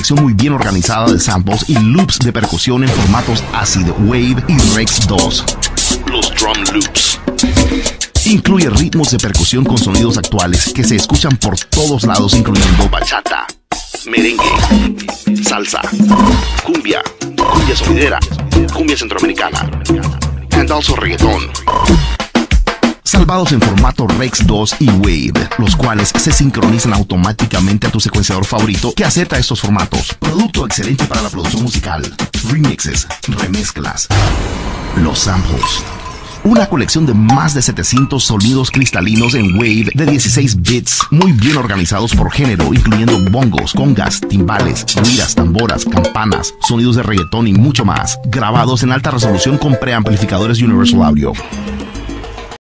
colección muy bien organizada de samples y loops de percusión en formatos Acid, Wave y Rex 2. Los Drum Loops. Incluye ritmos de percusión con sonidos actuales que se escuchan por todos lados, incluyendo bachata, merengue, salsa, cumbia, cumbia sonidera, cumbia centroamericana, and also reggaeton. Salvados en formato Rex 2 y Wave, los cuales se sincronizan automáticamente a tu secuenciador favorito que acepta estos formatos. Producto excelente para la producción musical, remixes, remezclas, los samples. Una colección de más de 700 sonidos cristalinos en Wave de 16 bits, muy bien organizados por género, incluyendo bongos, congas, timbales, guiras, tamboras, campanas, sonidos de reggaetón y mucho más, grabados en alta resolución con preamplificadores Universal Audio.